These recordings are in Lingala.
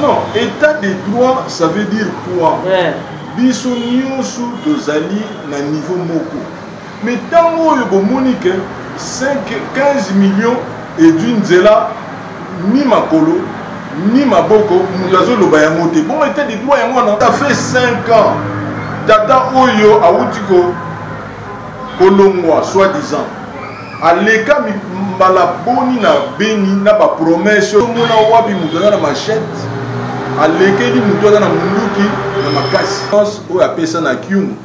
Non, état de droit, ça veut dire quoi ouais. Biso nyonso tozali na niveau moko. Mais ntango oyo bomoni ke 15 millions edwi nzela ni makolo ni maboko moto azoloba yango te bongo état de droit yango wana ta fait 5 ans tata oyo awuti kolongwa soit disant aleka mbala boni na beni na ba promesse omona wapi moto aza na machette alekeli moto aza na munduki na makasi oyo apesa na kium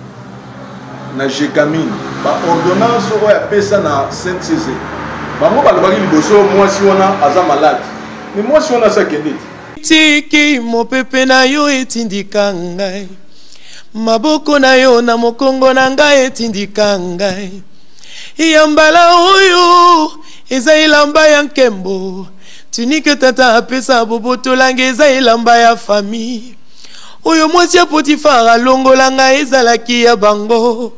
na jekamine baordonnance oyo apesa na saint cese bango balobaki liboso mwasi wana aza malade me mwasi wana asi akende te tiki mopepe na yo etindika ngai maboko na yo na mokongo na ngai etindika ngai ya mbala oyo eza elamba ya nkembo tinike tata apesa bobotolanga eza elamba ya famille oyo mwasi ya potifara alongola ngai ezalaki ya bango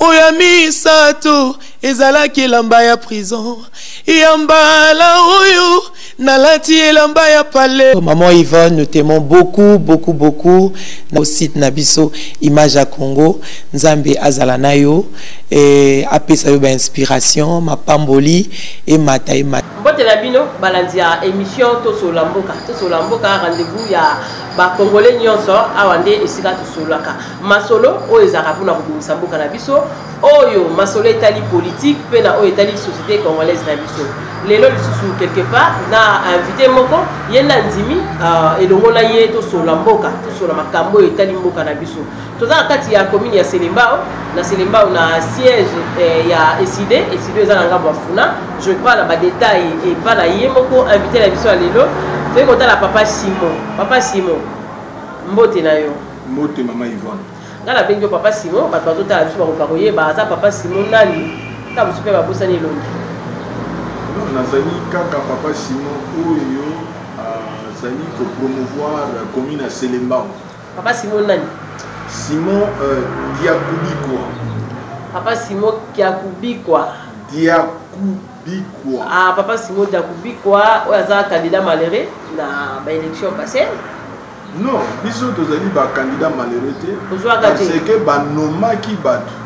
oyo ya misato ezalaki elamba ya prison ya mbala oyo nalati elamba ya pale oh, maman yvonne nous t'aimons beaucoup beaucoup beaucoup na site na biso image ya congo nzambe azala na yo eh, apesa yo bainspiration mapamboli emata emata mbote na bino balandi ya émission tosolola mboka tosolola mboka rendez-vous ya bacongolais nyonso awa nde esika tosololaka masolo oyo ezalaka mpona kobongisa mboka na biso oyo masolo etali politique mpe na oyo etali société congolaise na biso lelo lisusu quelque part na invité moko ye nde andimi euh, elongo na ye tosola mboka tosola makambo oyo etali mboka na biso toza na kati ya commune ya selembao na selembao na siège eh, ya eside eside eza na ngambo ya funa je crois na badetail epa na ye moko invité na biso ya lelo toyei kotala papa simon papa simon mbote na yo mbote mama ivone Nga na bengi yo papa Simon, bato bazo tala biso bakoka koyeba aza papa Simon nani, ta mosusu pe babosani elongi. Non, nazali kaka papa Simon oyo azali ko promouvoir commune ya Selembao. Papa Simon nani? Simon euh, Diakubikwa. Papa Simon Diakubikwa. Diakubikwa. Ah, papa Simon Diakubikwa oyo aza candidat malheureux na ba élection passée. Non, biso tozali ba candidats malheureux te. Parce que ba nomaki bato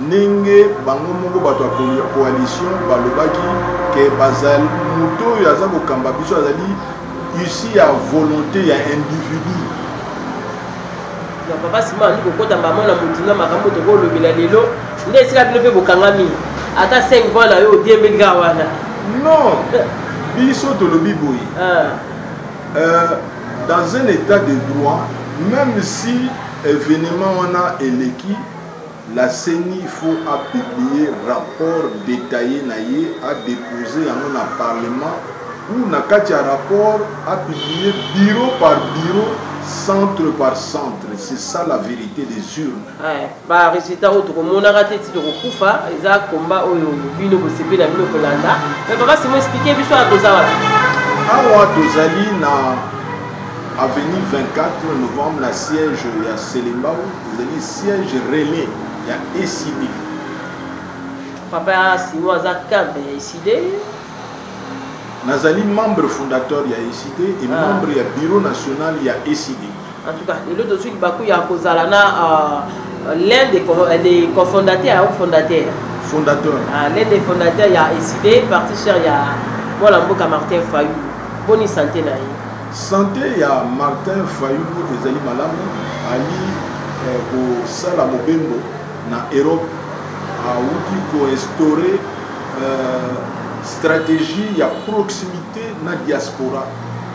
ndenge bango moko bato ya coalition balobaki ke bazali moto oyo aza kokamba biso azali isi ya volonté ya individu papa sima azali kokota mbamo na motinga makambo tokolobela lelo nde esika bino mpe bokangami ata 5 voix na yo odiembeli kaka wana non biso tolobi boye ah. Euh, dans un état de droit, même si événement wana eleki, la CENI faut a publier rapport détaillé na ye, a déposer yango na parlement ou na kati ya rapport a publier bureau par bureau, centre par centre. C'est ça la vérité des urnes. Ouais. ba resultat oyo tokomonaka te ti tokokufa eza komba oyo bino bosepeli na bino kolanda me papa simo explike biso awa toza wapi awa tozali na avenue 24 novembre na siège ya selembao ezali siège relais ya esidi papa ya simo aza cadre ya eside nazali membre fondateur ya eside e ah. membre ya bureau national ya esidi En tout cas, lelo tozwi libaku ya kozala na euh, l'un des, euh, des cofondateurs ou fondateurs. Fondateur. Ah, l'un des fondateurs ya ECD, parti cher ya mwana mboka Martin Fayulu. Boni santé na ye. Santé ya Martin Fayulu ezali malamu, ali eh, kosala eh, mobembo na Europe, awuti koinstaure eh, stratégie ya proximité na diaspora.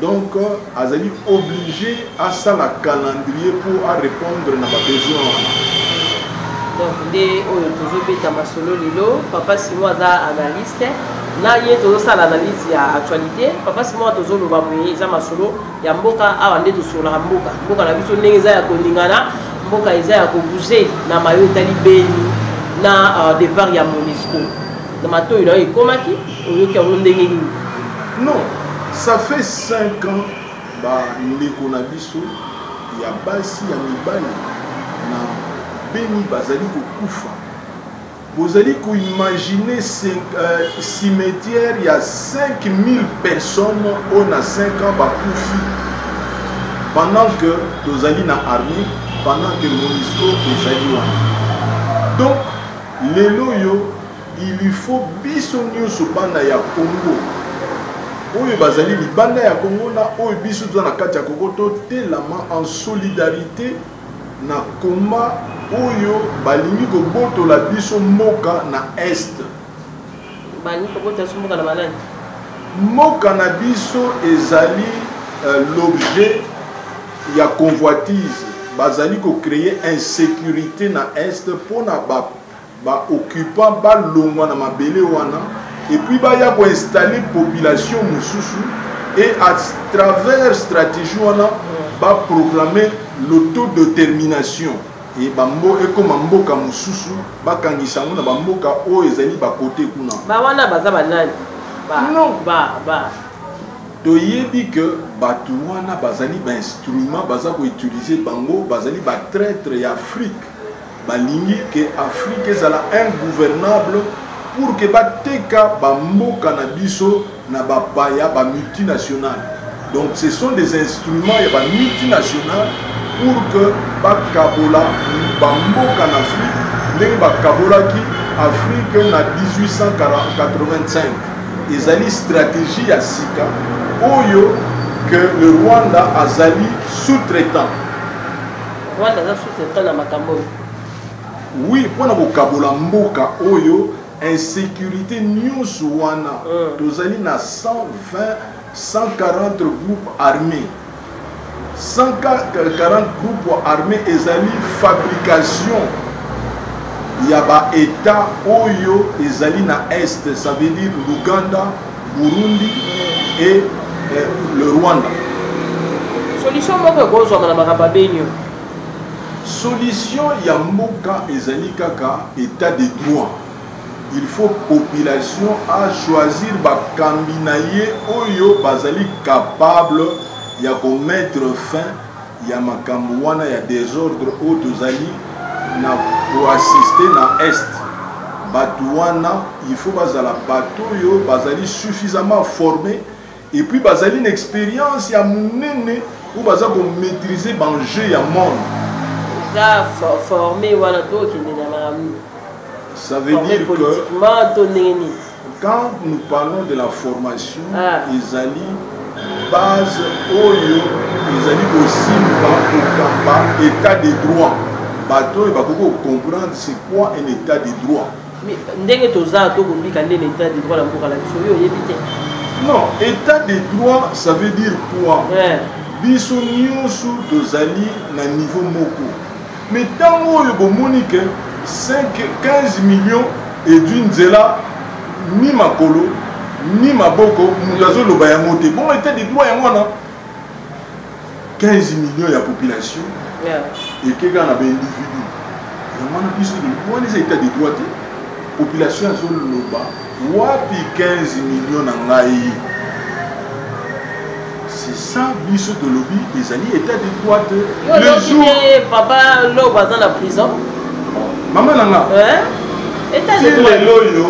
Donc azali oblige asala calendrier mpo a repondre na ba besoin wana. Donc nde oyo tozobeta masolo lelo, Papa Simon aza analyste na ye tozosala analyse ya actualité papa simon tozoloba boye eza masolo ya mboka awa nde tosololaka mboka mboka na biso ndenge eza ya koningana mboka eza ya kobuze na mayo etali beni na euh, départ ya monisco na matoi na yo ekomaki oyoki yango ndenge nini non ça fait 5 ans bandeko na biso ya basi ya mibali na beni bazali kokufa bozali koimagine euh, cimetière ya 5000 personnes oyo na 5 ans bakufi pendant que tozali na armée pendant que monisco ezali wana donc lelo oyo Il lui faut biso nioso bana ya Congo oyo bazali libanda ya Congo na oyo biso toza na kati ya Congo to telama en solidarite na combat oyo balingi kobotola biso mboka na est. Balingi kobotola biso mboka na banani? Mboka na biso ezali euh, l'objet ya convoitise bazali kocreye insécurité na est mpona ba occupants balongwa na mabele wana et puis baya ko installer population mosusu et à travers stratégie wana ba programmer l'autodetermination et bambo ekoma mboka mosusu bakangisa yango na bamboka oyo ezali bakote kuna ba wana baza banani non ba ba toyebi ke bato wana bazali bainstrument baza koutilize bango bazali batraitre ya afrique Balingi que Afrique ezala ingouvernable pour que bateka ba mboka na biso na ba paya, ba multinationales. Donc ce sont des instruments ya ba multinationales pour que bakabola ba mboka na Afrique ndenge bakabolaki Afrique na 1885. Ezali stratégie ya sika oyo que le Rwanda azali sous-traitant. Rwanda aza sous traitant na makambo oyo. Oui, mpo na kokabola mboka oyo insécurité nyonso wana mm. tozali na 120 140 groupes armés 140 groupes armés ezali fabrication ya baétat oyo ezali na est ça veut dire l'ouganda Burundi et eh, le Rwanda. Solution moko ekozwama na makambo ya benio. Solution ya mboka ezali kaka état de droit. Il faut population a choisir bakambi na ye oyo bazali capable ya ko mettre fin ya makambo wana ya desordre oyo tozali na koassiste na est bato wana il faut bazala bato oyo bazali suffisamment forme et puis bazali na expérience ya monene oyo baza komaîtrise banjeu ya monde eza forme wana tokende na makambo ça veut dire que Quand nous parlons de la formation, ah. ezali base oyo ezali kosimba kokamba état de droit bato oyo bakoki kocomprendre c'est quoi un état de droit ndenge toza to kobika nde na état de droit na mboka na biso yo oyebi te non état de droit ça veut dire quoi biso nyonso tozali na niveau moko Mais tango oyo bomoni que 5 15 millions et d'une nzela ni makolo ni maboko moto azoloba yango te bongo etat de droit yango wana 15 millions ya population ekeka na baindividu yango wana biso wana eza etat de droit te population azoloba Wapi 15 millions na ngai? C'est ça biso tolobi ezali état de droit le jour papa lobo aza na prison. Maman nanga. Eh? État de droit. Lelo yo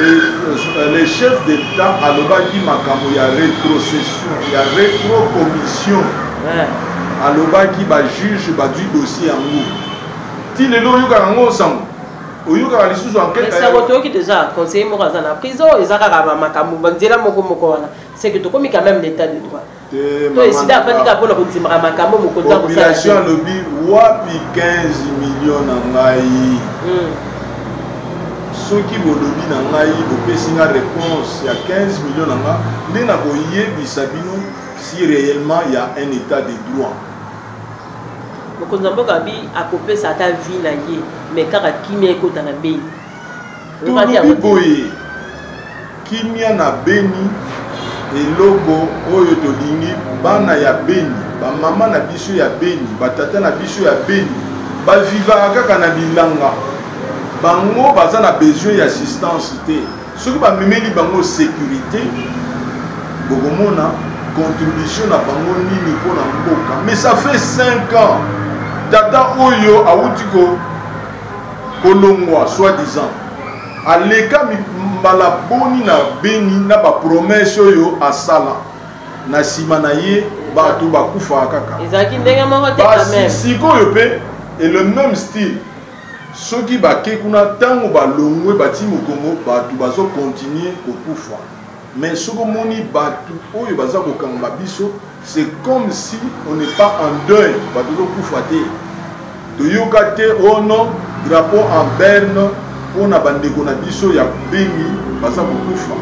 euh, le chef d'État alobaki makambo ya rétrocession ya rétrocommission. Ouais. Eh. alobaki bajuge bazwi dossier yango ti lelo oyokaka yango nsango oyokaka lisusu enquêteyango toyoki deja conseiller moko aza na prison eza kaka bamakambo banzela moko moko wana seke tokomi quand même l'état de droit to esida afandi kaka mpona kondimaka makambo mokonzi akosalation alobi wapi 15 million na ngai hmm. soki bolobi na ngai bopesi nga réponse ya 15 million na nga nde nakoyebisa bino si réellement ya un état de droit mokonzi ya mboka abi akopesa ata vi na ye me kaka kimia ekota na beni tolobi boye kimia na beni eloko oyo tolingi bana ya beni bamama na biso ya beni batata na biso ya beni bavivaka kaka na bilanga bango baza na besoin ya assistance te soki bamemeli bango sécurité bokomona contribution na bango nini mpo na mboka mais ça fait 5 ans tata oyo awuti kolongwa soit disant aleka mbala boni na beni na bapromese oyo asala na nsima na ye bato bakufaka kaka ezalaki ndenge moko te sikoyo mpe et le même style Soki bake kuna tango balongwe bati mokongo batu bazo continue kokufa mais soki omoni batu oyo baza kokangama biso c'est comme si on n'est pas en deuil batu ezokufa te toyoka te oh non drapeau en berne mpo na bandeko na biso ya bengi baza kokufa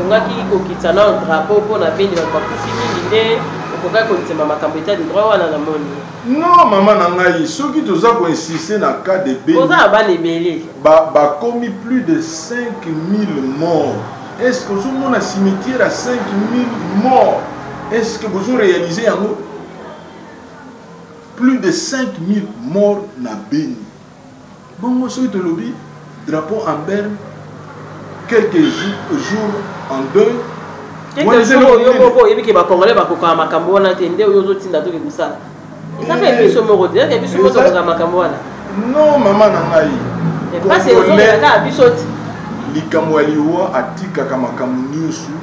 olingaki kokitisa na drapeau mpo na beni bato bakufi mingi nde okokaki kondima makambo etat de droit wana na moni Non maman na ngai soki toza ko insister na cas de Beni. Oza na bana ebele. Ba ba komi plus de 5000 morts. Est-ce que ozo mona cimetière à 5000 morts? Est-ce que bozo réaliser yango? Plus de 5000 morts na Beni. Bongo soki tolobi drapeau en berne quelques jours en deuil quelques jours yo moko oyebi ke ba congolais bakokaka makambo wana te nde oyo ozotinda toke kosala eza mpe biso moko te eke biso moko tokokaka makambo wana non mama na ngai mpasi ezongela kaka biso ti likambo ya liwa atikaka makambo nyonso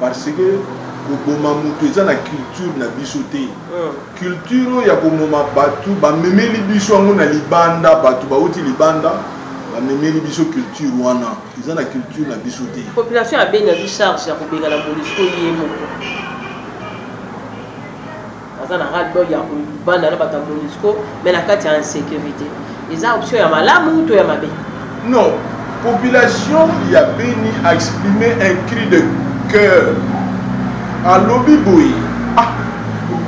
parce que koboma moto eza na culture na biso te hmm. culture oyo ya komoma bato bamemeli biso yango na libanda bato bauti libanda bamemeli biso culture wana eza na culture na biso te population ya beni azwi charge ya kobengana monisco ye moko aza na radbol ya kobanda na bato ya monisco mai na kati ya insécurité eza option ya malamu to ya mabe non population ya beni a exprime un cri de cœur alobi boye ah,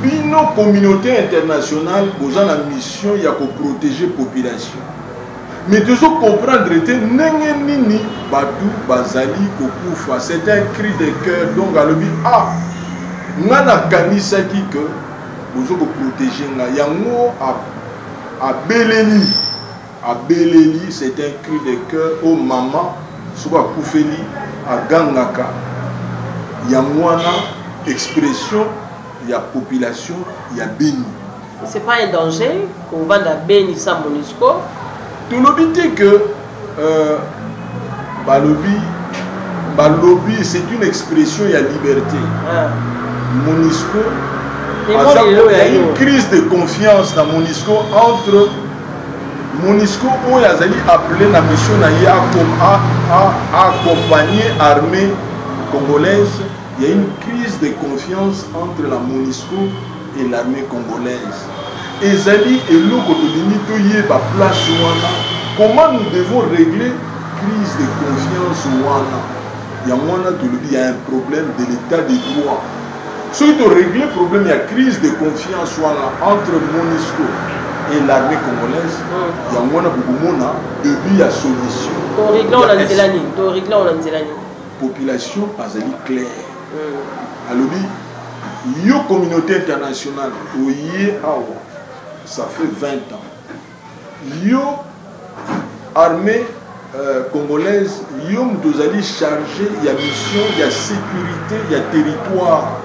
bino communauté internationale boza na mission ya koprotege population mais tozo comprendre te ndenge nini bato bazali kokufa c'est un cri de cœur donc alobi ah nga nakanisaki ke bozo koprotege nga yango Abeleli abeleli c'est un cri de coeur oh maman soki akufeli agangaka yango wana expression ya population ya beni c'est pas un danger kovanda beni sa monusco tolobi te que Euh, balobi balobi c'est une expression ya liberté ah. monisco aza une crise de confiance na monisco entre monisco oyo azali appelé na mission na ye accompagner armée congolaise il y a une crise de confiance entre la monisco et l'armée congolaise ezali eloko tolingi toyeba place wana comment nous devons régler crise de confiance wana yango wana tolobi ya un problème de l'état de droit soki torégler problème ya crise de confiance wana entre monisco et l'armée congolaise yango wana bokomona début ya solution population azali claire hmm. alobi yo communauté internationale oye awa ça fait 20 ans yo armée euh, congolaise yo moto ozali chargé ya mission ya sécurité ya territoire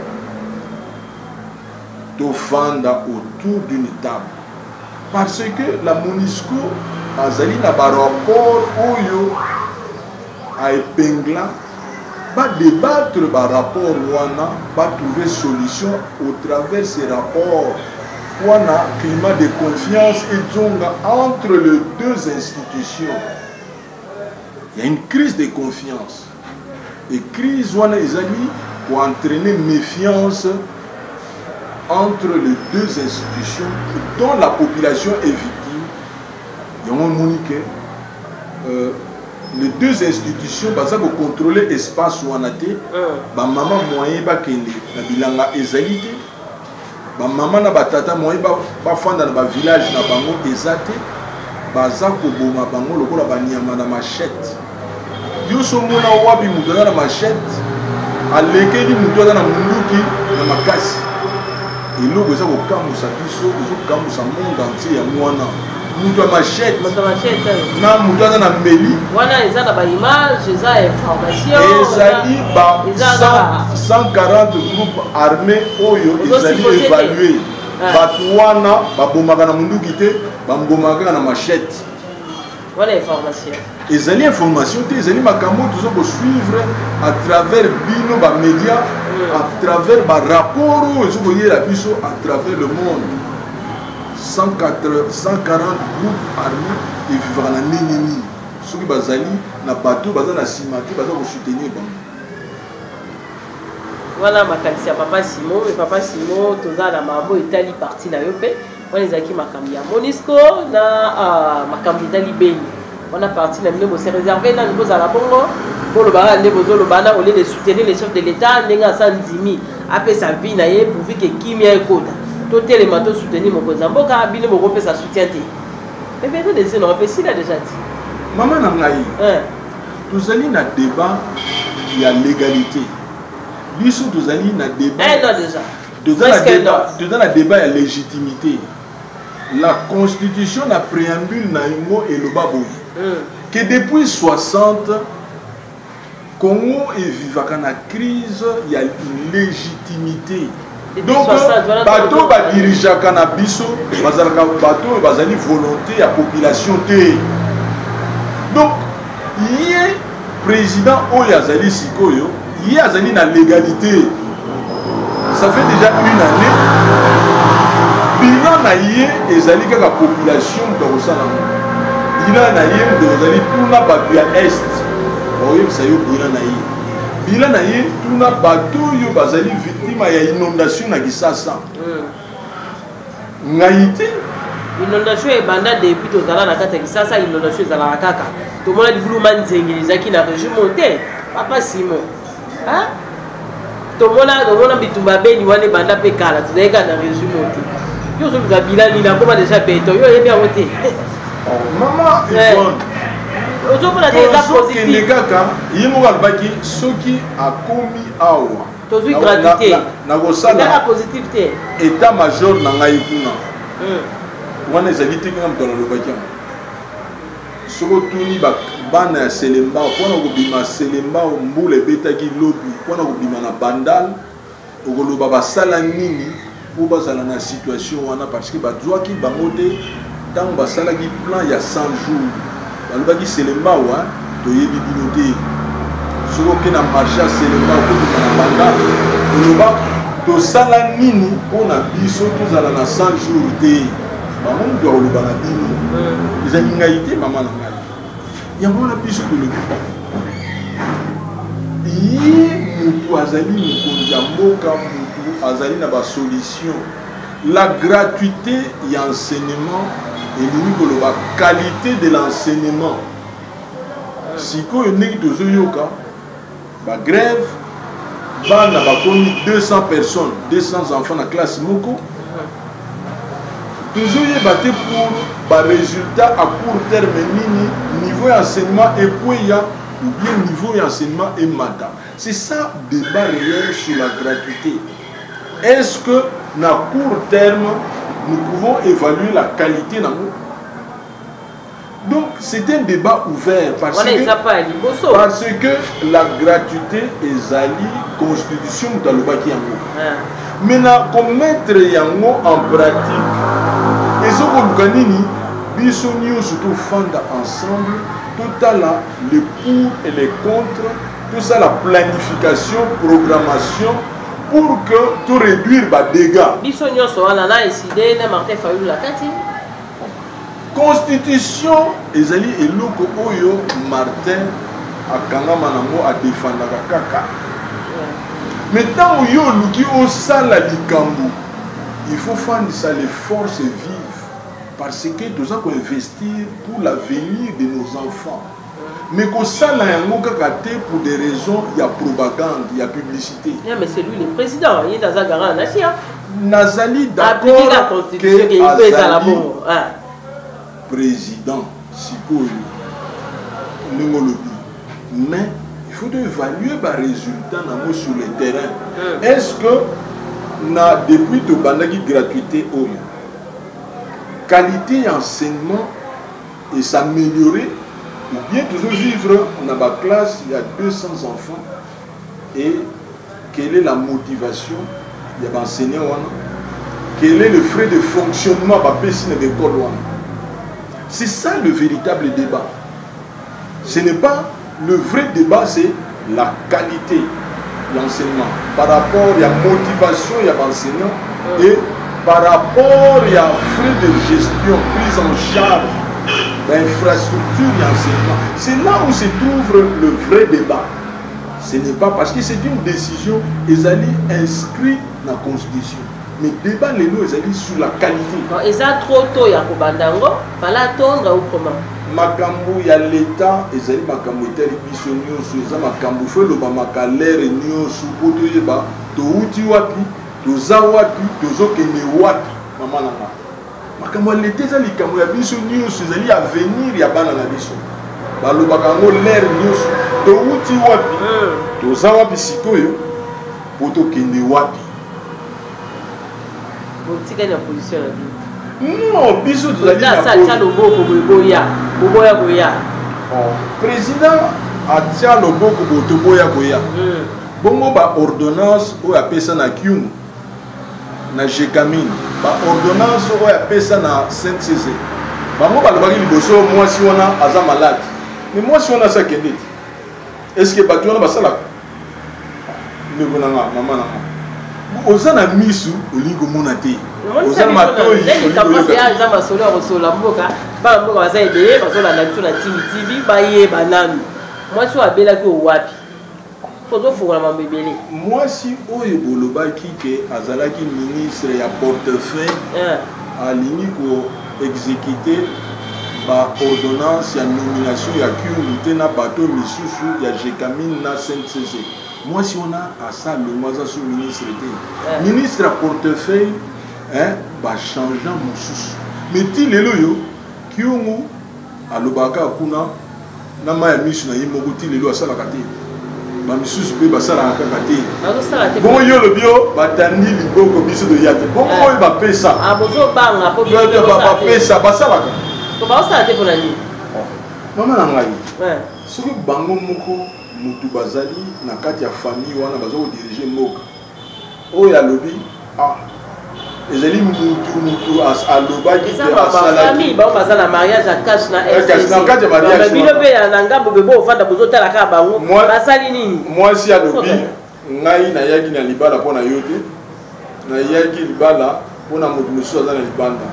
tofanda autour d'une table parce que la monisco azali na barapport oyo aepengla badébattre barapport wana batrouve solution au travers ces rapports wana climat de confiance ezonga entre les deux institutions il y a une crise de confiance et crise wana ezali koentraîner méfiance entre les deux institutions dont la population est victime yango emoni ke Euh, les deux institutions baza kocontrole espace wana te hmm. bamama moyen bakende na bilanga ezali te bamama na batata moyen bafanda na bavillage na bango eza te baza koboma bango lokola banyama na machete yo somona wapi moto aza na machete alekeli moto aza na monduki na makasi eloko eza kokamwisa biso ezokamwisa monde entier yango wana moto ya machete moto ya machete na moto aza na mbeli wana eza na baimage eza information ezali ba 140 groupe armé oyo ezali évalue ah. bato wana babomaka na monduki te bambomaka kaka na machete wana information ezali information te ezali makambo oyo toza kosuivre à travers bino bamédia hmm. à travers barapport oyo ezokoyela biso à travers le monde 140 groupe armé evivaka na ndenge nini soki bazali na bato baza na nsima te baza kosoutenir bango wana makanisi ya papa simo e papa simo toza na mambo etali parti na yo mpe wana ezalaki makambo ya monisco na uh, makambo etali beni Wana parti na bino bo se reserver nanu bozala bongo boloba kaka nde bozoloba wana au lieu de soutenir le chef de l'etat ndenge asa ndimi apesa vie na ye pourvu ke kimia ekota totelema to soutenir mokonzi ya mboka bino bokopesa soutien te mais besoin des ino mpe sila déjà ti mama na ngai tozali na débat ya légalité biso tozali na débat toza na débat ya légitimité La constitution na preambule na yango eloba boye mm. que depuis 60 Congo evivaka na crise ya illégitimité donc bato badirigeaka na biso bazalaka bato oyo bazali volonté ya population te donc ye Président oyo azali sikoyo, ye azali na légalité. Ça fait déjà une année. Bilan na ye ezali kaka population moto akosala ngo. Bilan na ye moto ezali tuna bato ya Est. Bakoyebisa yo bilan na ye. Bilan na ye tuna bato oyo bazali victime ya inondation na Kisasa. Mm. ngai te inondation ebanda depuis tozala na kati ya kisasa inondation ezalaka kaka tomona libulu ma nzengeli ezalaki na regime oyo te papa simo tomona tomona bitumba beni wana ebanda mpe kala tozalaki kaka na regime oyo te yo ozoluka bilani nakoma deja beton yo oyebi yango te oh, mama eh. ozomona te eza positif kaka ye moko alobaki soki akomi awa tozwi gratuité nakosala positive te état major na ngai kuna hmm. wana ezali te kaka moto nalobaki yango soki otuni bana ya selembao mpo na kobima selembao mbula ebetaki lobi mpo na kobima na bandal okoloba basala nini po bazala na situation wana parce que bazuaki bango te ntango basalaki plan ya 100 jours balobaki selembao toyebi bino te soki oke na marché ya selembao kokoma na banda oloba tosala nini mpo na biso tozala na 100 jours te bango moto akoloba na bino ezali ngai te mama na ngai yango wana biso tolobi ye motu azali mokonzi ya mboka motu azali na basolution la gratuité ya enseignement elingi koloba qualité de l'enseignement sikoyo ndenge tozoyoka ba grève bana bakomi 200 personnes 200 enfants na classe moko tozoyeba te pour baresultat à court terme nini niveau ya enseignement ekweya ou bien niveau ya enseignement emata c'est ça débat réel sur la gratuité est ce que na court terme nous pouvons évaluer la qualité nango Donc c'est un débat ouvert parce, voilà, que, parce que la gratuité ezali constitution moto alobaki yango ah. mais na komettre yango en pratique ezokoluka nini biso nyonso tofanda ensemble totala le pour et le contre tosala planification programmation pour que to réduire badégats biso nyonso wana na eside na martin fayulu na kati constitution ezali eloko oyo martin akangama nango adefandaka kaka me ntango yo oluki osala likambo il faut fandisa les forces vives parce que toza koinvestir pour l'avenir de nos enfants mais kosala yango kaka te pour des raisons ya propagande ya publicité yeah, mais c'est lui le président ye aza garant ya nation nazali d'accord que azali président sikoyo ndenge olobi mais il faut évaluer barésultat nango sur le terrain mm. est ce que na depuis tobandaki gratuité oyo qualité ya enseignement esaméliorer Il vient toujours vivre dans ma classe, il y a 200 enfants. Et quelle est la motivation Il y a enseignant. Quel est le frais de fonctionnement de l'école C'est ça le véritable débat. Ce n'est pas le vrai débat, c'est la qualité de l'enseignement. Par rapport à la motivation, il y a l'enseignant. Et par rapport à la frais de gestion, prise en charge d'infrastructures d'enseignement. C'est là où se trouve le vrai débat. Ce n'est pas parce que c'est une décision ezali inscrite dans la Constitution. Mais débat lelo ezali sur la qualité. Non, eza trop tôt ya kobanda yango, fala attendre ou comment? makambo ya leta ezali makambo etali biso nyonso eza makambo fo elobamaka lere nyonso mpo toyeba touti wapi toza wapi tozokende wapi mama na nga makambo ya leta eza likambo ya biso nyonso ezali avenir ya bana na biso balobaka yango lere nyonso touti wapi hmm. toza wapi sikoyo mpo tokende wapi botikali na position na bino non biso tozaliatya loboko boye boya boboya koya président atya loboko boye toboya koya hmm. bongo baordonnance oyo apesa na kiumu na jekamine baordonnance oyo apesa na saint cese bango balobaki liboso mwasi wana aza malade me mwasi wana asi akende te estce bato wana basalaka ndeko na nga mama na nga oza na misu olingi komona te oza matoi aza masolo ya kosolola mboka bana mboka baza ebele bazolanda biso na tibitibi bayeba nanu mwasi oyo abelaki owapi tozofungola mambo ebele mwasi oyo bolobaki ke azalaki ministre ya portefeuille eh. alingi ko executer ba ordonnances ya nomination ya Kyungu te na bateau misusu ya Gecamine na SNCC. Mwasi wana asa longo aza sous ministre te. Eh. Ministre ya portefeuille hein, ba changea mosusu. Mais ti lelo yo Kyungu alobaka kaka kuna na mai ya miso na ye moko ti lelo asalaka te bamisusu mpe basalaka kaka te bongo yo olobi yo batandi liboko biso toya te bongo eh. oyo bapesa ah, bapesa basalaka mama na ngai eh. soki bango moko motu bazali na kati ya famille wana baza kodirige mboka oyo alobi ah, ezali mutu mutu alobaki famille bango baza na mariage ya cash na eh, bino mpe na ngambo bebo ofanda bozotala kaka bango basali nini mwasi alobi ngai nayaki na libala mpo na yo te nayaki libala mpo na moto mosusu aza na libanda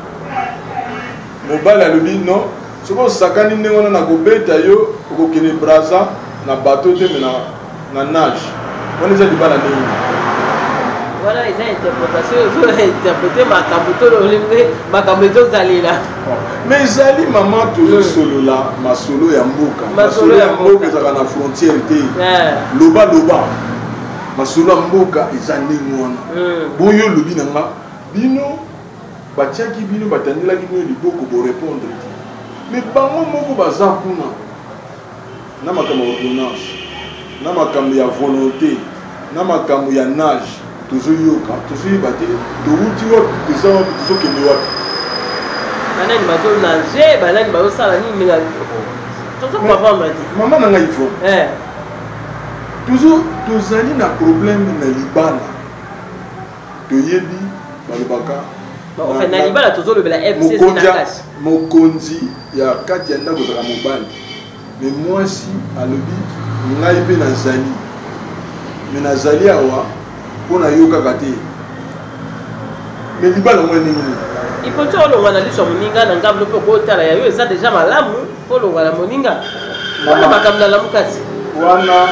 mobali alobi non soki osakani ndenge wana na kobeta yo okokende braza na bato te me na nage wana eza libala ndenge wana eza interpretation ezo interprete makambo tololenge makambo ezozalela me ezali mama tozosolola hmm. masolo ya mboka masolo ya mboka ezalaka na frontière te eh. loba loba masolo ya mboka eza ndenge wana hmm. boyo olobi na nga bino batiaki bino batandelaki bino liboko borepondre te me bango moko baza kuna na makambo ya ordonnance na makambo ya volonté na makambo ya nage tozoyoka tozoyeba te towuti wapi toza wapi tozokende wapi banani bazonage banani bazosala nini tozokomprendre te mama na ngai ivone eh. Tozo tozali na problème na libala toyebi balobaka enfin na libala tozolobela fcc na kati mokonzi ya kati ya ndako ezalaka mobali me mwasi alobi ngai mpe nazali me nazali awa mpo nayokaka te me libala mwa ndenge nini ipoki olonga na liso ya moninga na ngambo mpe okotala ya yo eza deja malamu olonga na moninga wana makambo na lamukasi wana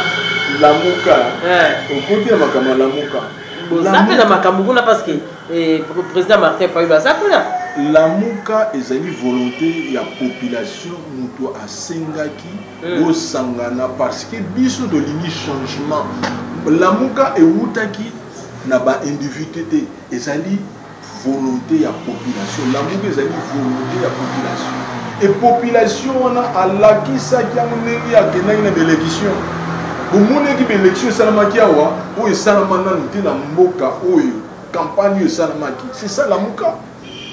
lamuka eh. okuti na makambo ya lamuka boza mpe na makambo kuna parce que eh, président martin fayulu aza kuna lamuka ezali volonté ya population moto asengaki hmm. bosangana parce que biso tolingi changement lamuka ewutaki na baindividu te ezali volonte ya population lamuka ezali volonte ya population e population wana alakisaki yango ndenge akendaki na baelection bomonaki baelection esalamaki awa oyo esalama nanu te na mboka oyo campagne oyo esalamaki c'est ça lamuka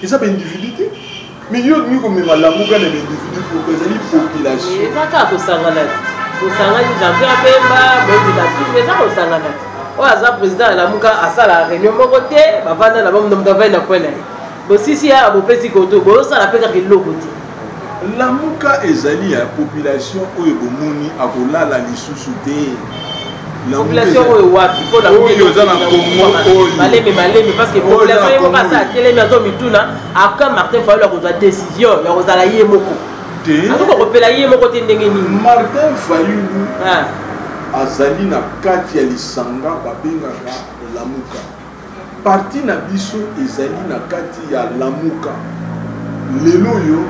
eza baindividu te Mais yo olingi komema lamuka na baindividu poko ezali population eza kaka kosangana te kosangani jean-pierre bemba boyebila tuku eza kosangana te oyo aza président ya lamuka asala réunion moko te bavanda na bango moto avandi na coin na ye bosisi yaka bopesi koto bozosala mpe kaka eloko te lamuka ezali ya population oyo bomoni akolala lisusu te population oyo wapi mponaoyo oza na kongo oyobaleme baleme parce que population ye moko aza atelemi azo mituna aka martin fayolo akozwa décision ya kozala ye moko azoka kopela ye moko te ndenge nini martin fayulu ah. azali na kati ya lisanga babengaka lamuka Parti na biso ezali na kati ya Lamuka. Lelo oyo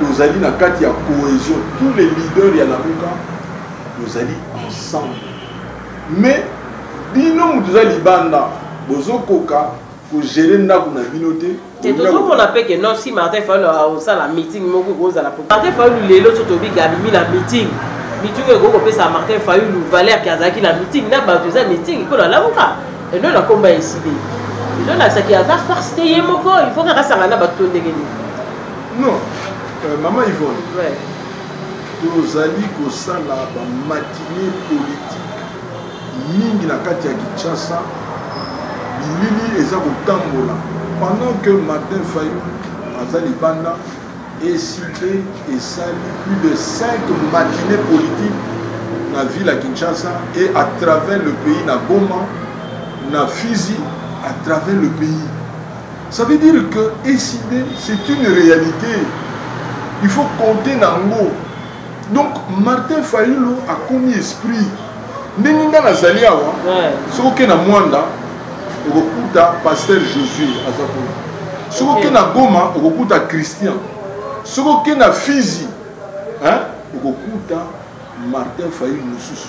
tozali na kati ya cohesion, tous les leaders ya Lamuka tozali ensemble. Mais bino moto eza libanda bozokoka kogere ndako na bino te te tozomona mpe ke non si martin fayulu aosala meeting moko ekozala po martin fayulu lelo so tobi ke abimi na meeting meeting oyo ekoki kopesa martin fayulu valeur ke azalaki na meeting na bato eza meeting mpo nalamuka eno na komba esili ezolakisaki aza farce te ye moko il faut kaka asangana na bato to ndenge nini non euh, mama ivone tozali kosala bamatine politique mingi na kati ya Kinshasa bilili eza kotambola pendant que Martin Fayulu aza libanda ECP esali plus de 5 matinées politiques na ville ya Kinshasa et à travers le pays na Goma na Fizi à travers le pays ça veut dire que ECD c'est une réalité il faut compter nango Donc Martin Fayulu akomi esprit ndenge nga nazali awa soki oke na Mwanda okokuta Pasteur Josué aza kuna soki oke na Goma okokuta Christian soki oke na Fizi okokuta Martin Fayulu mosusu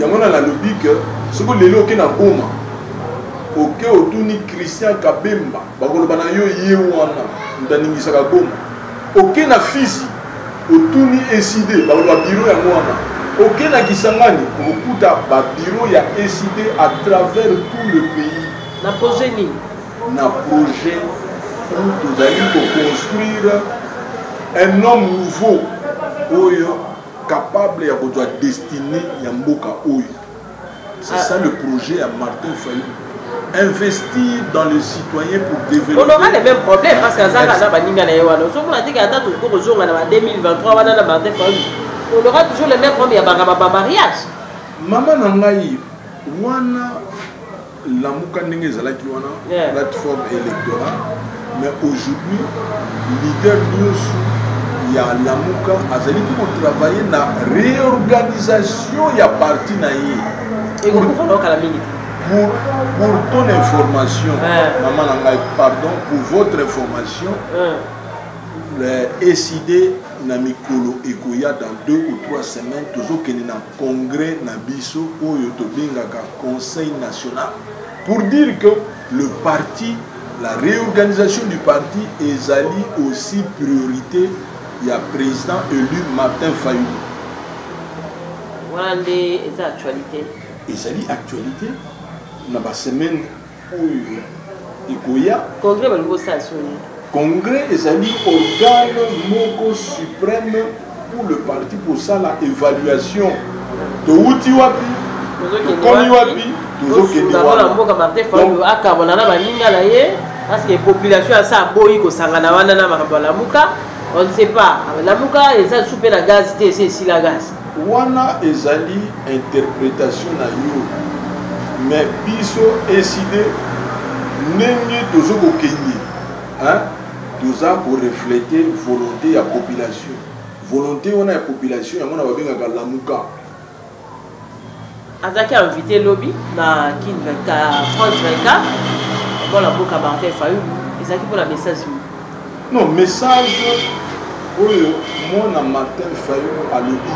yango na nalobi ke soko lelo oke na goma oke otuni christian kabemba bakoloba na yo ye wana moto aningisaka goma oke na fisi otuni eside bakoloba biro yango wana oke na kisangani okokuta babiro ya eside à travers tout le pays na projet nini na projet où tozali koconstruire un homme nouveau oyo capable ya kozwa destine ya mboka oyo c'est ah. ça le projet ya martin fayu investir dans les citoyens pour développer. On aura les mêmes problèmes parce que Azaka n'a pas n'ingana et wano. Sauf qu'on a dit qu'à date au cours du jour on a 2023 on a la martin fayu. On aura toujours les mêmes problèmes ya bangaba ba mariage. Maman nangai wana lamuka ndenge ezalaki wana yeah. plateforme électorale mais aujourd'hui leader nyonso ya lamuka azali kotravaille na réorganisation ya parti na ye pour, pour ton information yeah. mama na ngai pardon pour votre information yeah. le eside na mikolo ekoya dans deux ou trois semaines tozokende na Congrès na biso oyo tobengaka Conseil national pour dire que le parti la réorganisation du parti ezali aussi priorité ya président élu Martin Fayulu. Wana nde eza actualité. Ezali actualité na ba semaine oyo ekoya. Congrès balingi bosala so nini? Congrès ezali organe moko supreme pour le parti kosala évaluation towuti wapi tokomi wapi tozokende wana mboka martin fayulu akabwana na baninga na ye parce que population ya sa aboyi kosangana wana na makambo ya lamuka on ne sait pas lamuka eza supe na gaz te esi esila gaz Wana ezali interpretation na yo mais biso ECD ndenge tozo kokende hein toza ko reflete volonté ya population volonté wana ya population yango na babengaka lamuka azalaki invité lobi na kin 24 france 24 mwana mboka martin fayulu ezalaki mpona message nini non message oyo mwana martin fayulu alobi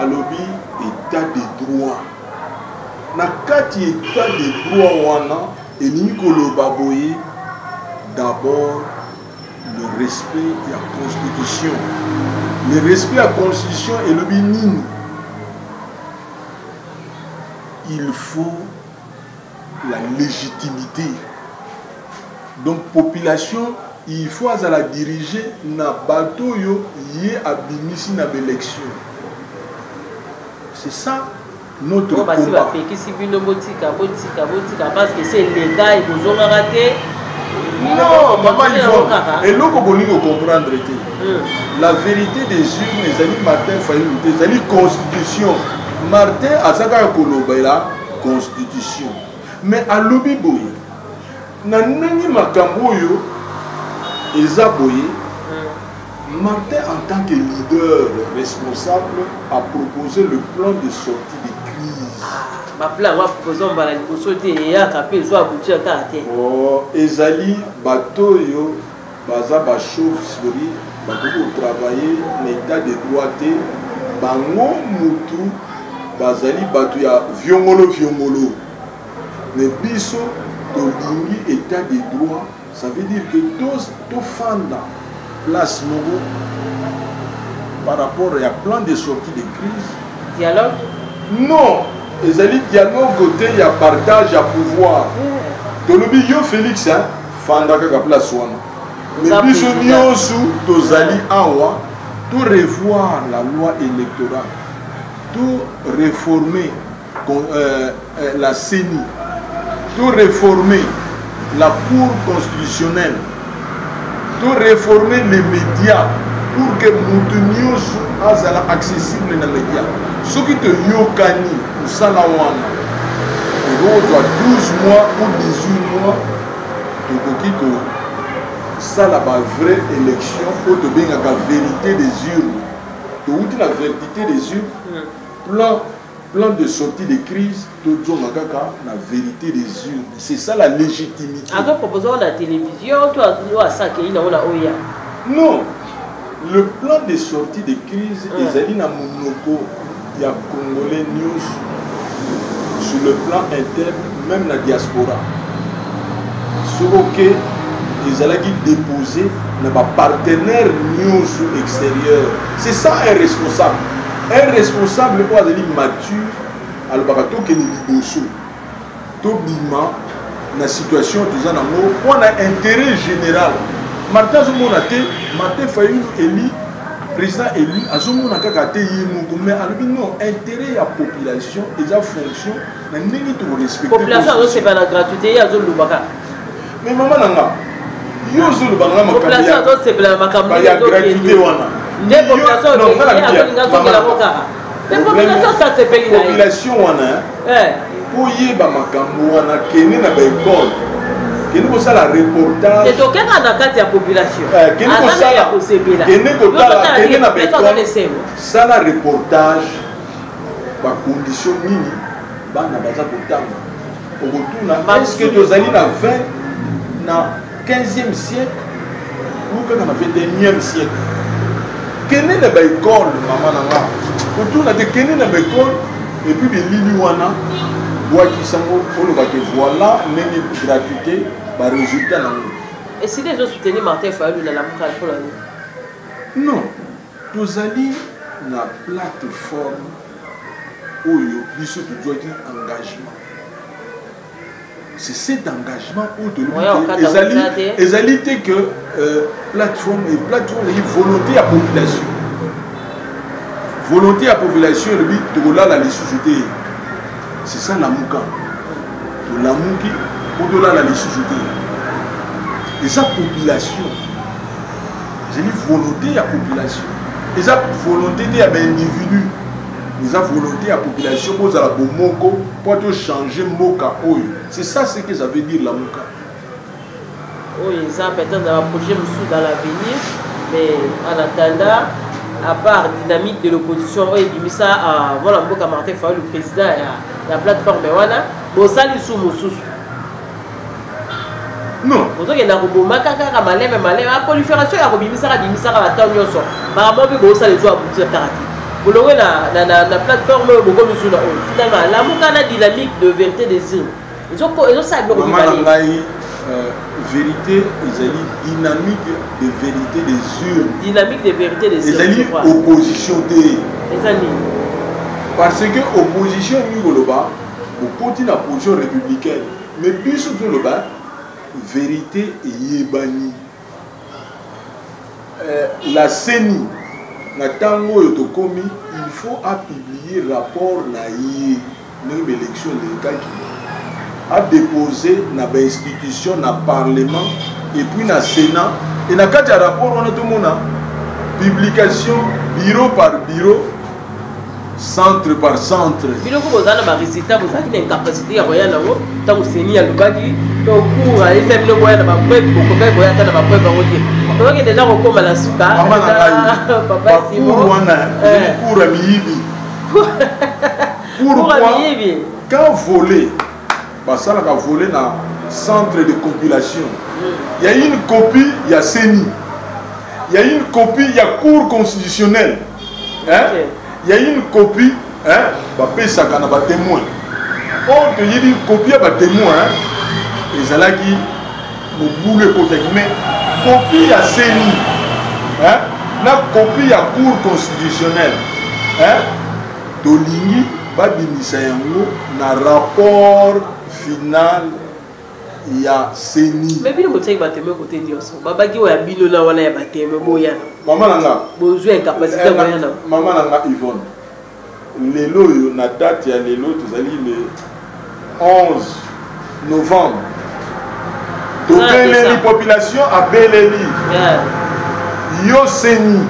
alobi état de droit na kati état de droit wana elingi koloba boye d'abord le respect ya constitution le respect ya constitution elobi nini il faut la légitimité donc population il faut azala dirige na bato oyo ye abimisi na baélection c'est ça oyo basi bapekisi bino botika botika botika parce que se eleka ekozongaka te non mama ivon eloko bolingi ocomprendre te hmm. la vérité des urnes ezali martin fayulu te ezali constitution martin aza kaka kolobela constitution mais alobi boye na ndenge makambo oyo eza boye Martin en tant que leader responsable a propose le plan de sortie de crise. Ah, ba plan wa propose on bala liboso te eyaka pe zo aboutir ata te. Oh, ezali bato oyo baza ba chauve-souris bakoki kotravaille na état de droit te bango mutu bazali bato ya viongolo viongolo me biso tolingi état de droit Ça veut dire que tous tofanda place moko par rapport à plan de sortie de crise. Dialogue Non, ezali dialogue côté ya partage ya pouvoir. Tolobi yo Félix hein, fanda kaka place wana. Mais biso nyosu tozali awa to revoir la loi électorale, to réformer euh, euh, la CENI to réformer la cour constitutionnelle to réformer les médias pour que moto nyonso azala accessible na média soki toyokani mosala wana ekozwa 12 mois ou 18 mois tokoki kosala ba vraie élection oyo tobengaka vérité des urnes towuti na vérité des urnes hmm. plan Plan de sortie de crise tozonga kaka na verite des urnes c'est ça la légitimité azo propose yango na télévision to oyo asa akei nango na oya non le plan de sortie de crise mm. ezali na monoko ya congolais news sur le plan interne même na diaspora soki oke ezalaki déposé na bapartenaire news extérieur c'est ça un responsable Un responsable oyo azali mature alobaka tokende liboso tobima na situation toza nango mpo na intérêt général martin azomona te martin fayulu eli président élu azomona kaka te ye moko mais alobi non intérêt ya population eza fonction na ndenge tokorespectpopulation azosepela na gratuité ye azolobaka mais mama na nga yo ozoloba na nga makambo ya gratuité wana nde population azolinga azongela ngo kaka te population asasepeli na ye population wana eh. koyeba makambo wana kende na baekole kende kosala reportage etokenda na kati ya population eh, kende kosala kende kotala kende na baekole sala reportage bacondition nini bana baza kotanga okotuna est-ce que tozali na 20 na 15e siècle ou kaka na 21e siècle kende na baekole mama na nga otuna te kende na baekole epuis bilili wana bwakisa ngo oloba te voilà ndenge gratuité baresultat na ngo esika ezosoutenir martin fayulu na lamuka mpo na nini non Tozali na plateforme oyo biso tozuaki engagement. C'est cet engagement oyo tolobi te ezali ezali te que euh, plateforme et plateforme ezali volonté ya population. Volonté ya population elobi tokolala lisusu te. C'est ça lamuka. Tolamuki mpo tolala lisusu te. Eza population ezali volonté ya population eza volonté te ya baindividu eza volonté ya population bozala bomoko mpo ati ochange mboka oyo c'est ça ce que ça veut dire lamuka oyo oh, eza peut-être na baprojet mosusu dans l'avenir mais en attendant à part dynamique de l'opposition oyo ebimisa euh, mwana mboka martin faulu président ya plateforme wana bosali su mosusu non ozokenda kobomaka kaka maleme maleme aproliferation ya kobimisaka bimisaka bato nyonso makambo mpe bosala ezo aboutir kaka te bolongwe na plateforme oyo bokomi zu na oyo finalement alamuka na dynamique de vérité des urnes ezosala biloko mibale ngai euh, vérité ezali dynamique de vérité des urnes dynamique de vérité des urnes ezali opposition te eza nini parce que opposition elingi koloba bokoti na position républicaine Mais biso toloba verite eyebani. Euh, la CENI na ntango oyo tokomi il faut apublie rapport na ye ndenge baélection elekaki adepose na bainstitution na parlement epuis na sénat e na kati ya rapport wana tomona publication bureau par bureau centre par centre biloko boza na baresultat bozalaki na incapacité ya koya nango ntango seni alobaki to cour ayesa bino boya na bapreuve bokokaki koya ata na bapreuve yango te okoki deja kokoma na suka mama na ngai bacour wana cour ya miyibi cour ya miyibi quand volet basalaka volet na centre de compilation il y a une copie ya seni il y a une copie ya cour constitutionnelle il y a une copie hein bapesaka na batemoin oyo toyebi copie ya batemoin ezalaki mobulu ekotaki mais copie ya ceni hein na copie ya cour constitutionnelle hein tolingi babimisa yango na rapport final ya seni me bino botiaki bateme kote nyonso babaki oyo ya bino na wana ya bateme boyana mama na nga bozwi ya incapacité eh, boyana mama na nga yvonne lelo oyo na date ya lelo tozali le 11 novembre tobeleli population abeleli yo seni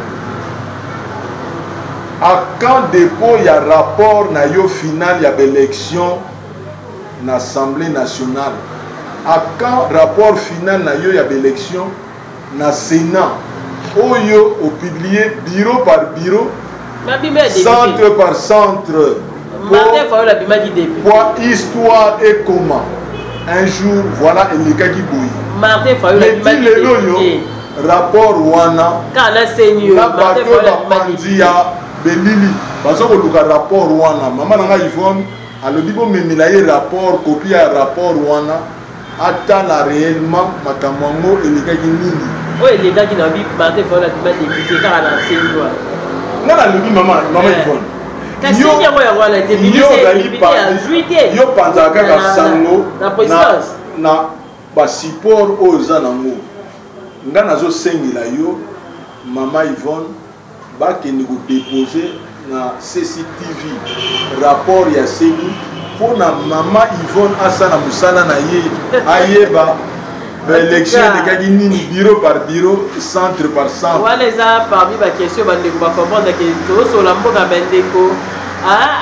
akan dépôt ya rapport na yo final ya baélection na assemblee nationale a quand rapport final na yo ya ba election na senat oyo o publie bureau par bureau centre par centre mpo histoire ekoma un jour voilà elekaki boye meti lelo oyo rapport wana na bato bapanzi ya belili baza koluka rapport wana mama na ngai ivone Alobi bo memela ye rapport, copie ya rapport wana atala reellement makambo yango elekaki nini. Oyo elekaki na bi ba ke fona ba depute kaka na nsengi wana. Nga na lobi mama, mama eh. Yvonne. yo panzaka kaka sango na basupport oyo oza nango nga nazosengela yo mama yvonne bakende ko depose na CCTV rapport ya CENI mpo na mama Yvonne asala mosala na ye ayeba baélection elekaki nini bureau par bureau centre par centre wana eza parmi baquestion bandeko bacomprendre ke tozosola mboka bandeko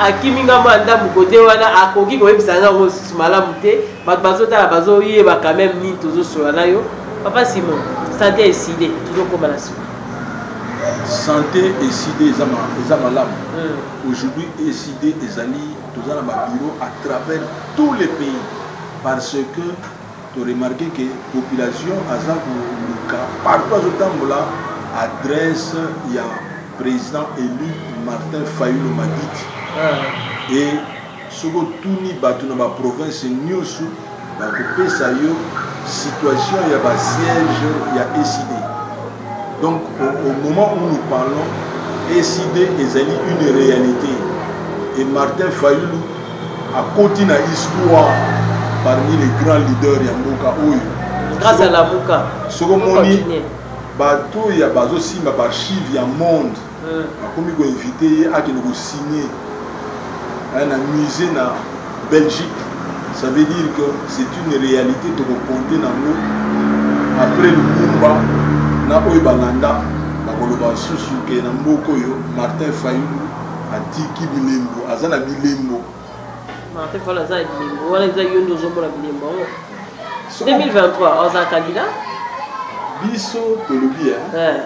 akimi ngambo ya ndambu kote wana akoki koyebisa ngai yango lisusu malamu te bato bazotala bazoyeba quand même nini tozosola na yo papa simon sante ya eside tozokoma na sima santé eside eza malamu hmm. aujourd'hui eside ezali toza na babiro à travers tous les pays parce que toremarke ke population aza koluka partout azotambola adresse ya président élu martin fayulo maditi hmm. et Soki otuni batu na ba provinces nioso bakopesa yo situation ya ba sièges ya ECD. Donc au, au moment où nous parlons, ECD ezali une réalité et Martin Fayulu akoti na histoire parmi les grands leaders ya mboka oyo grâce à lamuka soki omoni bato ya bazosimba baarchive ya monde bakomi ko invite ye akende ko signer hein, na musée na Belgique ça veut dire que c'est une réalité toko compter nango après Lumumba na oyo balanda bakoloba susu ke na mboka oyo Martin Fayulu atiki bilembo aza na bilembo Martin Fayulu aza na bilembo wana eza yo nde ozomona bilembo yango 2023 ozala candidat biso tolobi eh.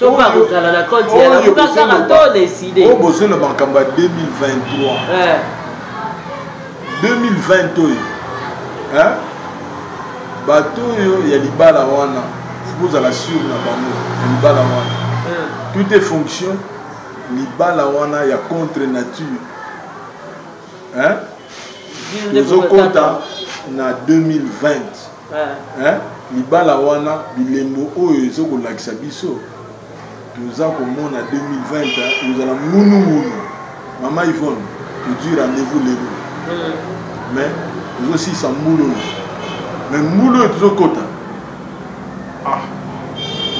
soki bakozala na compte ya lamuka kaka to decide oyo bozela makambo ya 2023 2020 oyo bato oyo ya libala wana bozala sur na bango ya libala wana tout est fonction libala wana ya contre nature tozokota na 2020 eh, libala wana bilembo oyo ezokolakisa biso toza komona 2020 ozala ngunungunu mama ivone tozwi rendez-vous lelo hmm. mais tozosisa mbula oyo mais mbula oyo tozokota ah,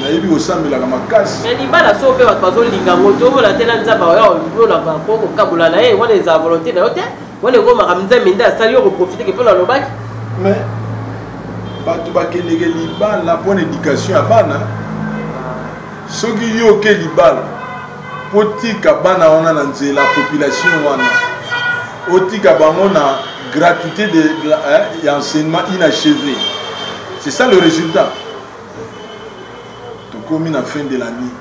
nayebi kosambelaka makasi mais libala so mpe bato bazolinga ngo tobolatela nzambe oyo olobaka mpo kokabola na ye wana ezala volonté na yo te wana eko makambo nzambe nde asali yo koprofite kepelo alobaki mais bato bakendeke libala mpo na éducation ya bana soki yo oke libala otika bana wana na nzela population wana otika bango na gratuité de, de, eh, ya enseignement inachevé c'est ça le résultat tokomi na fin de l'année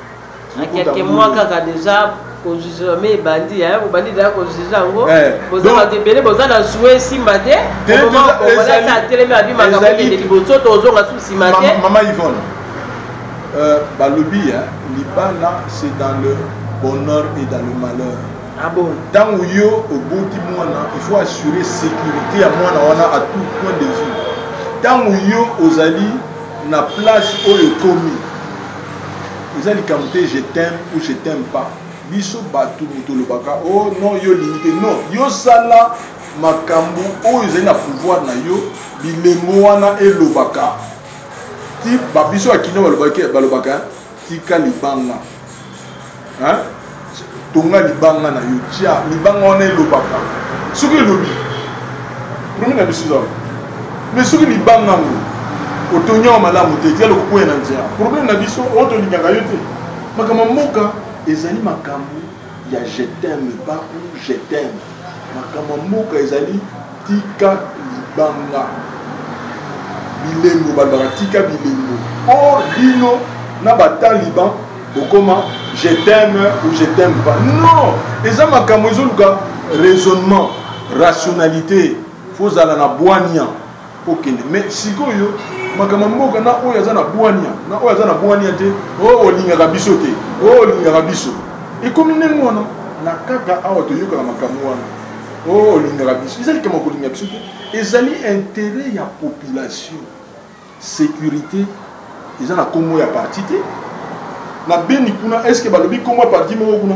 na kelke mwa kaka deja kojuge me ebandi ya kobandi deja kojuge yango eh, boza bato ebele boza na zue esimba te omomaokolati atelemi abi makambo ekende liboso tozonga su nsima te mama ivone euh, balobi libala c'est dans le bonheur et dans le malheur ah ntango yo oboti mwana il faut assurer sécurité ya mwana wana à tout point de vue ntango yo ozali na place oyo ekomi eza likambo te je t'aime ou je t'aime pas biso bato moto olobaka o oh, non yo olingi te non yo sala makambo oyo ezali na pouvoir na yo bilembo wana elobaka ti babiso ya kino balobaka tika libanga hein tonga libanga na yo tia libanga wana elobaka soki elobi problème na biso eza mais soki libanga yango otonyango malamu te tia lokokwea na nzela problème na biso oyo tolingaka yo te makambo ya mboka ezali makambo ya je t'aime baku je t'aime makambo ya mboka ezali tika libanga bilembo balobaka tika bilembo o bino na bataliban bokoma je t'aime ou je t'aime pas non eza makambo ezoluka raisonnement rationalité fozala na bwania okende me sikoyo makambo mboka na oyo aza na bwania na oyo aza na bwania te o oh, olingaka biso te o oh, olingaka biso ekomi ndenge wana na kaka awa toyokaka makambo wana o oh, olingaka biso ezali kama kolinga biso te ezali interet ya population sécurité eza na nkombo ya parti te na beni kuna estce balobi nkombo ya parti moko kuna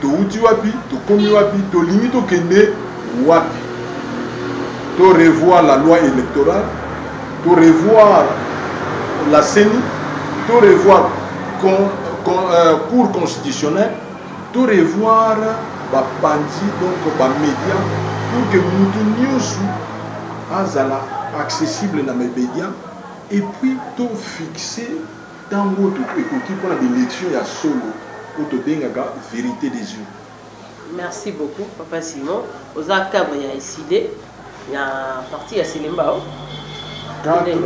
Towuti wapi, tokomi wapi, tolingi tokende wapi? To revoir la loi électorale, to revoir la CENI, to revoir con, con, euh, cour constitutionnelle, to revoir bapanzi donc bamédia pour que mutu nyonso azala accessible na mebedia et puis to fixer Tango oyo to ekoki mpo na b'elections ya solo oyo tobengaka verite des urnes. Merci beaucoup papa Simon oza cadre ya Ecide na parti ya Selembao. Cadre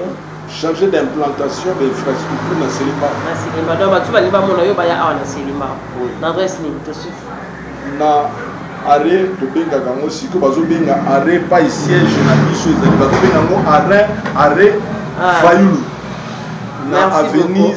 chargé d'implantation des infrastructures na Selembao. Na Selembao donc batu balingi bamona yo baya awa na Selembao. Oui. Na adresse nini tosuki. na arrêt tobengaka yango sikoyo bazobenga arrêt pai siège na biso ezali bazobenga yango arrin arrêt ah. fayulu na avenue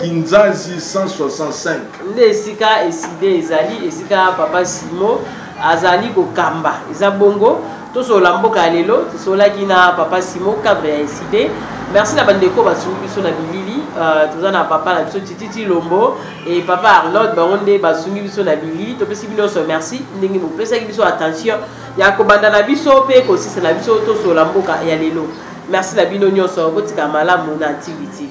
kinzazi 165 nde esika eside ezali esika papa simo azali kokamba eza bongo tosola mboka ya lelo tosolaki na papa simo cadre ya eside merci na bandeko basungi biso na bilili euh, toza na papa na biso tititi lombo Et papa Arnold bango nde basungi biso na bili topesi bino nyonso merci ndenge bopesaki biso attention ya kobanda na biso mpe kosisa na biso tosola mboka ya lelo merci na bino nyonso botika malamu na tv tv